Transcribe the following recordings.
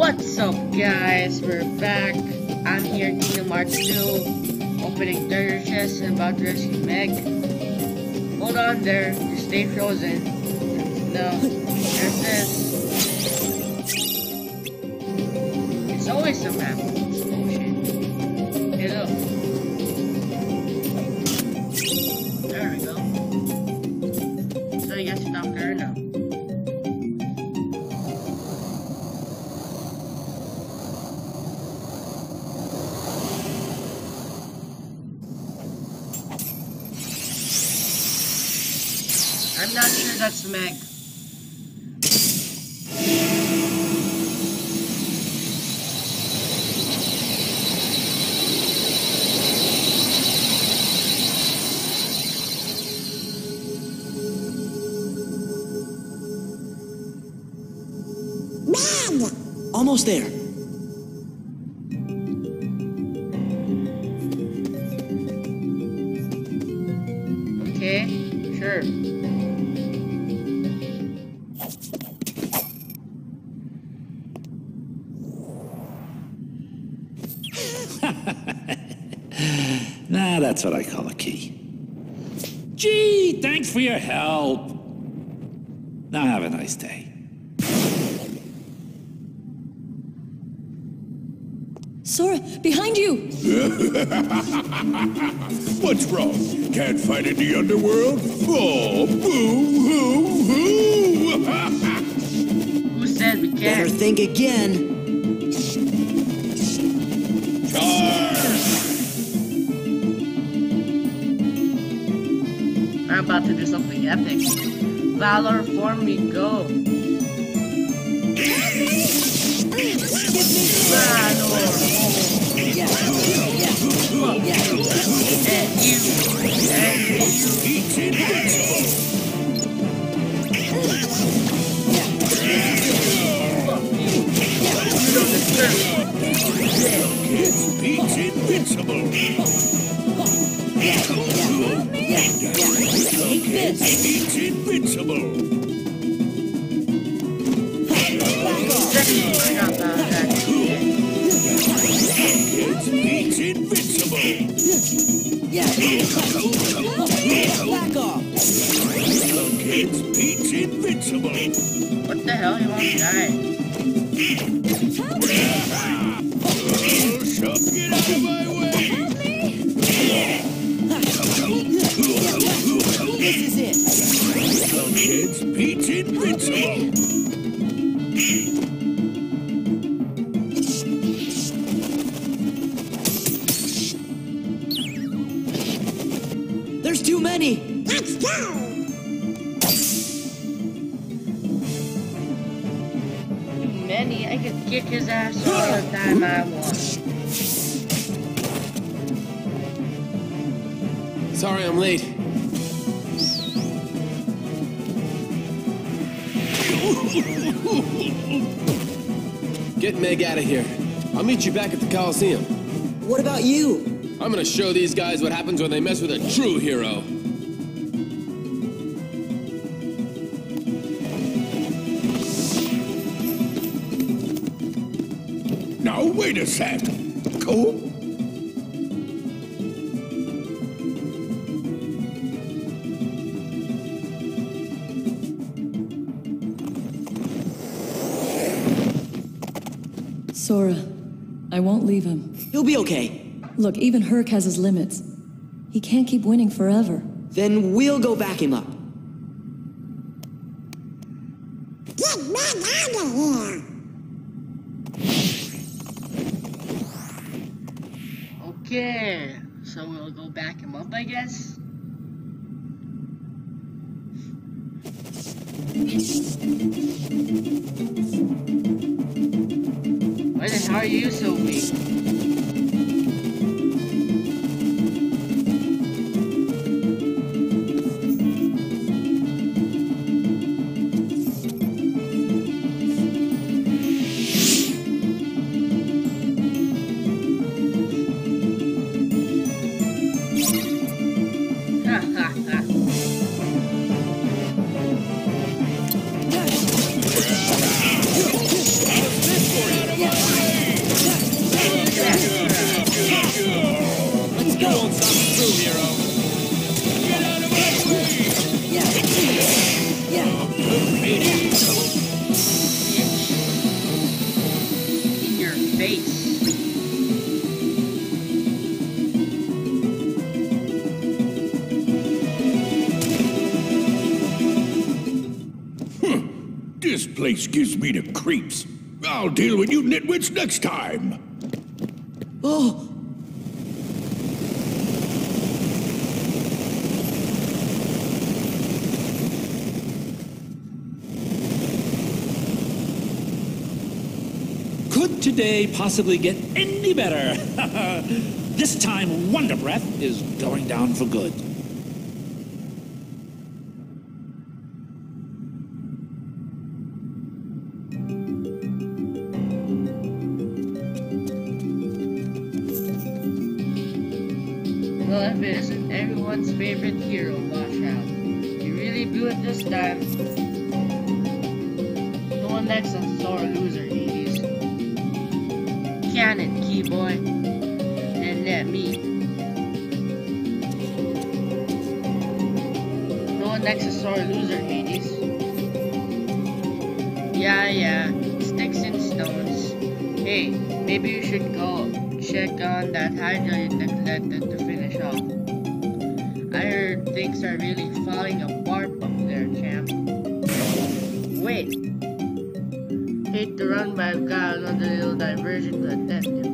What's up guys, we're back. I'm here in Kingdom Hearts 2, opening treasure chests and about to rescue Meg. Hold on there, just stay frozen. No, there's this. It's always a map. Oh shit. Hey look. That's Meg. Almost there. Okay, sure. That's what I call a key. Gee, thanks for your help. Now have a nice day. Sora, behind you! What's wrong? Can't fight in the underworld? Oh, boo hoo hoo! Who said we can't? Better think again. About to do something epic. Valor for me, go. Valor. And you. And you. Invincible! What the hell? You want to die? Oh, shove get out of my way! This is it. It's Peach Invincible! Many. I could kick his ass all the time I want. Sorry I'm late. Get Meg out of here. I'll meet you back at the Coliseum. What about you? I'm gonna show these guys what happens when they mess with a true hero. Wait a sec. Cool? Sora, I won't leave him. He'll be okay. Look, even Herc has his limits. He can't keep winning forever. Then we'll go back him up. Okay. So we'll go back him up, I guess. Why the hell are you so weak? Place gives me the creeps. I'll deal with you nitwits next time. Oh, Could today possibly get any better? this time, Wonder Breath is going down for good. Well, if it isn't everyone's favorite hero, Washout. You really blew it this time. No one next on sore loser, Hades. Cannon, key boy. And let me. No one next to sore loser, Hades. Yeah, yeah. Sticks and stones. Hey, maybe you should go check on that Hydra you neglected to finish off. I heard things are really falling apart up there, champ. Wait. Hate to run, but I've got another little diversion to attend to.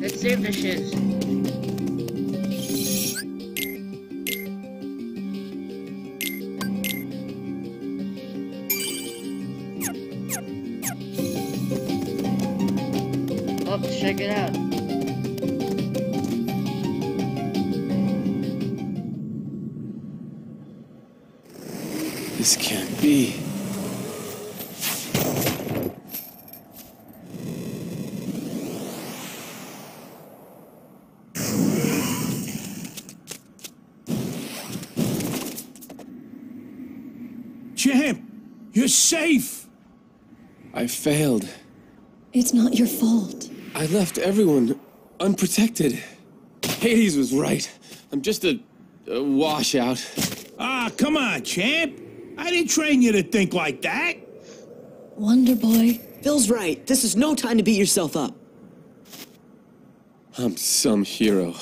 Let's save the shiz. Oh, check it out. This can't be. Champ, you're safe. I failed. It's not your fault. I left everyone unprotected. Hades was right. I'm just a, a washout. Ah, come on, champ. I didn't train you to think like that. Wonder Boy. Phil's right. This is no time to beat yourself up. I'm some hero.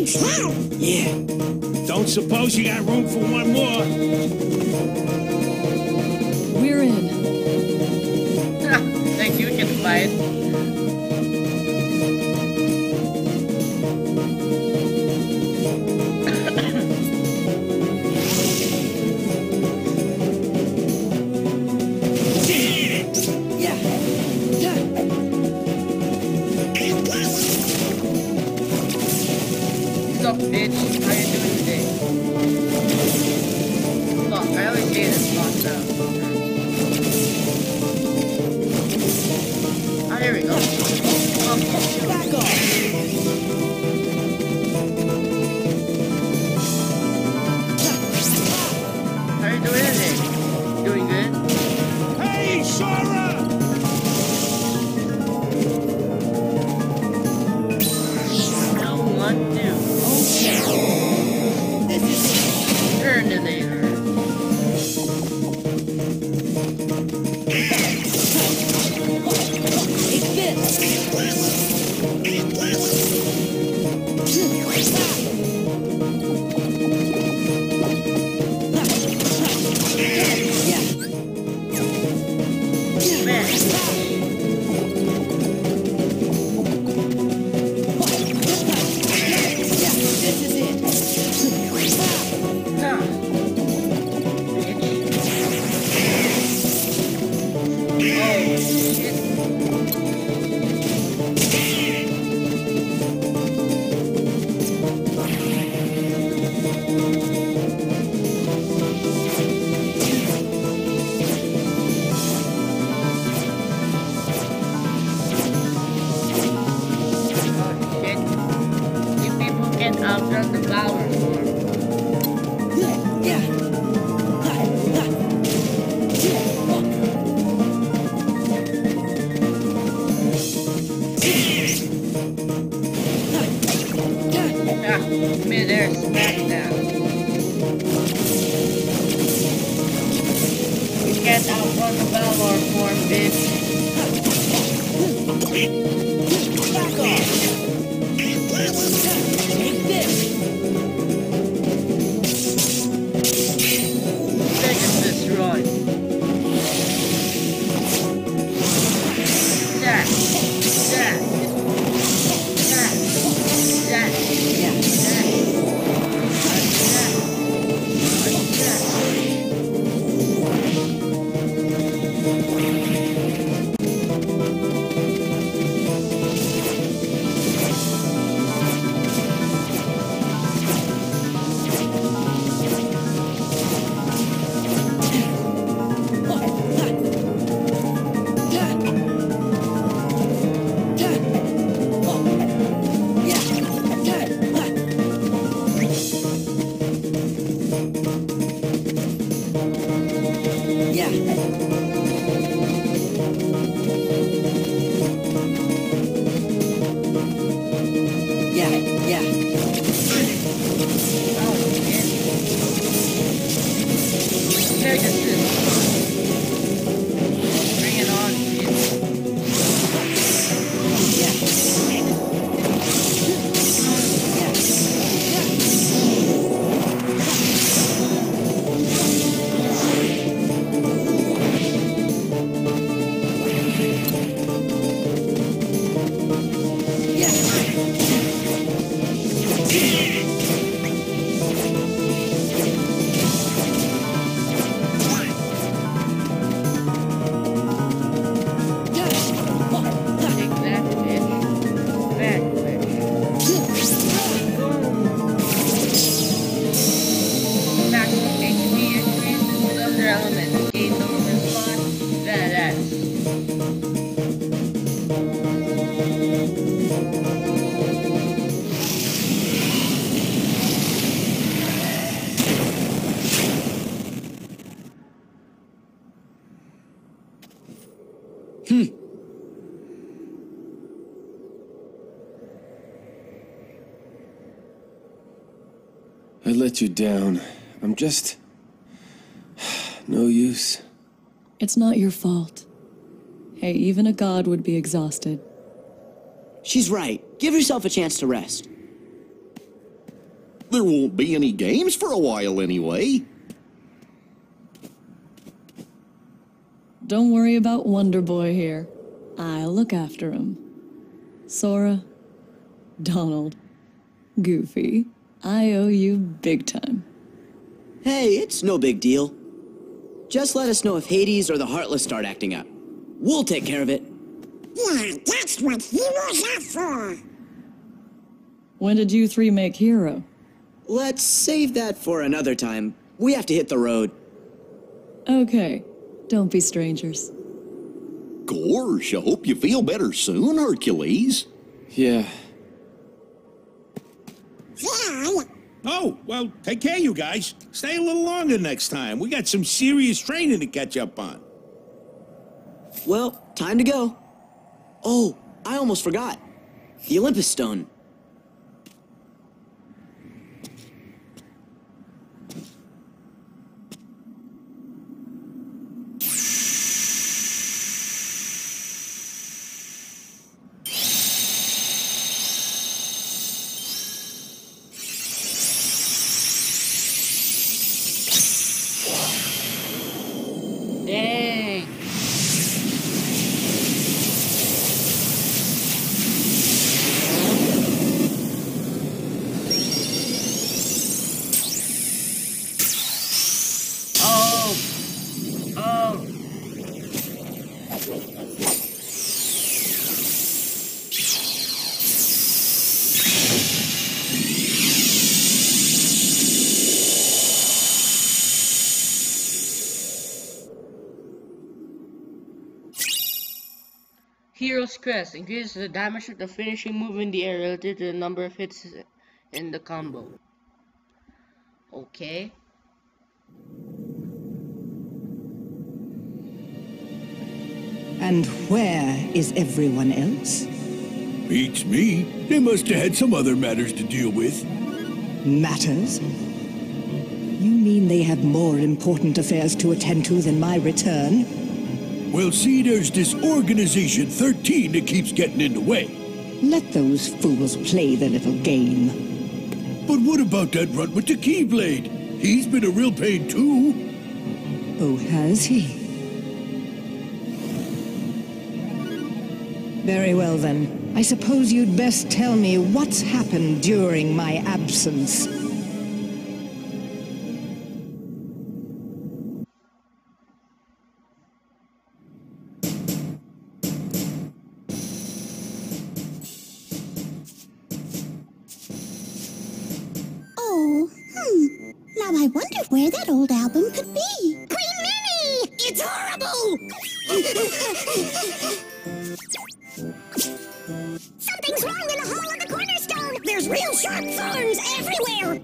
Yeah. Don't suppose you got room for one more? We're in. Up, bitch? How you doing today? Look, I always say this locked down. Uh, me there. Let you down. I'm just. no use. It's not your fault. Hey, even a god would be exhausted. She's right. Give yourself a chance to rest. There won't be any games for a while anyway. Don't worry about Wonder Boy here. I'll look after him. Sora, Donald, Goofy, I owe you big time. Hey, it's no big deal. Just let us know if Hades or the Heartless start acting up. We'll take care of it. Yeah, that's what heroes are for. When did you three make Hero? Let's save that for another time. We have to hit the road. Okay, don't be strangers. Gosh, I hope you feel better soon, Hercules. Yeah. Yeah, Oh, well, take care, you guys. Stay a little longer next time. We got some serious training to catch up on. Well, time to go. Oh, I almost forgot. The Olympus Stone. Dang. Oh. Oh. Hero's Crest increases the damage of the finishing move in the air relative to the number of hits in the combo. Okay. And where is everyone else? Beats me. They must have had some other matters to deal with. Matters? You mean they have more important affairs to attend to than my return? Well, see, there's this Organization 13 that keeps getting in the way. Let those fools play their little game. But what about that runt with the Keyblade? He's been a real pain, too. Oh, has he? Very well, then. I suppose you'd best tell me what's happened during my absence. Something's wrong in the Hall of the Cornerstone! There's real sharp thorns everywhere!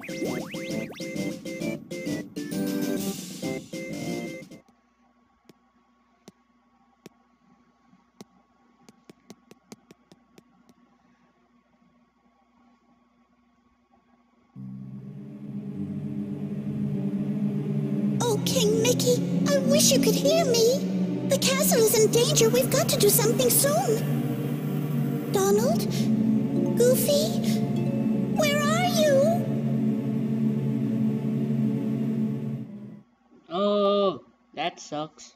Oh, King Mickey, I wish you could hear me. The castle is in danger. We've got to do something soon. Donald? Goofy? Where are you? Oh, that sucks.